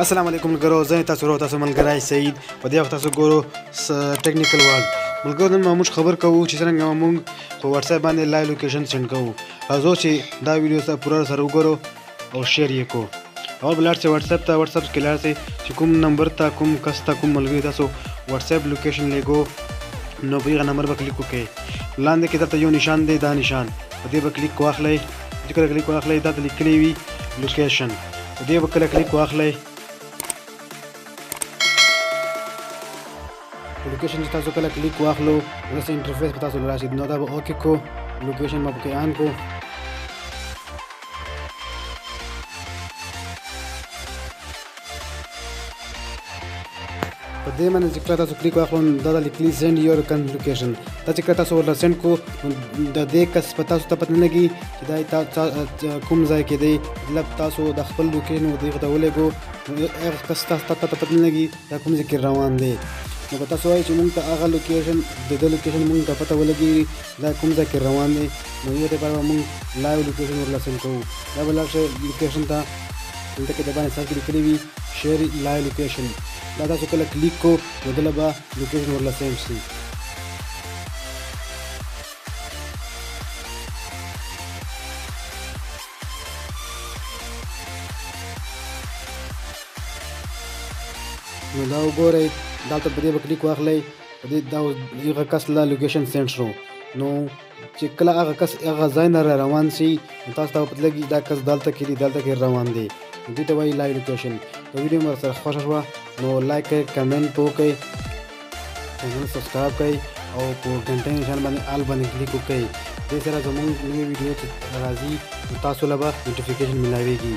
السلام علیکم ملګرو زه تاسو ورو تاسو ملګری سعید په دې وخت تاسو ګورو ټیکنیکل ورلد ملګرو نن موږ خبر کوو چې څنګه موږ په واتس اپ باندې لایو لوکیشن سند کوو راځو چې دا ویډیو تاسو پوره سره وګورو او شیر یې کو او بلار چې واتس اپ ته واتس اپ کې لار چې کوم نمبر ته کوم کس ته کوم ملګری تاسو واتس اپ لوکیشن لګو نو په هغه نمبر به کلیک وکړئ لاندې کې دلته یو نشان دی دا نشان په دې به کلیک واخلئ چې کله کلیک واخلئ دا ته لیکلی وي لوکیشن په دې به کله کلیک واخلئ لوکیشن چې تاسو کله کلیک واخلو ورسې انټرفیس به تاسو راشي نو دا به اوکې کو لوکیشن به پکې آن کو په دې باندې چې کله تاسو کلیک واخلو دا د لیکلي سند یور کن لوکیشن دا چې کله تاسو ورله سند کو د دې کس په تاسو ته پته نه لګي چې دا تاسو کوم ځای کې دی لږ تاسو د خپل لوکیشن او دغه ته ولګو هغه کس تاسو ته پته نه لګي دا کوم ځای کې روان دی نو تاسو وایي چې موږ ته هغه لوکیشن د دې لوکیشن موږ ته پته ولګي دا کوم ځای کې روان دی نو یو ټپر به موږ لایو لوکیشن ورله سینډ کوو دا به لاړ شئ لوکیشن ته دلته کې د باندې سر کې لیکلي وي شیر لایو لوکیشن دا تاسو کله کلیک کو نو دله به لوکیشن ورله سینډ شي نو دا وګورئ دلته په دې به کلیک واخلئ په دې دا یغه کس لا لوکیشن سند شو نو چې کله هغه کس هغه ځای نه را روان شي تاسو ته پته لګي دا کس دلته کې دی دلته کې روان دی دې ته وایي لایو لوکیشن که ویډیو مو سره خوښه شوه نو لایک کړئ کمنټ وکړئ چینل سبسکرایب کړئ او په ګنټه نشان باندې آل باندې کلیک وکړئ دې سره زموږ نوې ویډیو چې راځي تاسو له به نوټیفیکیشن ملاویږي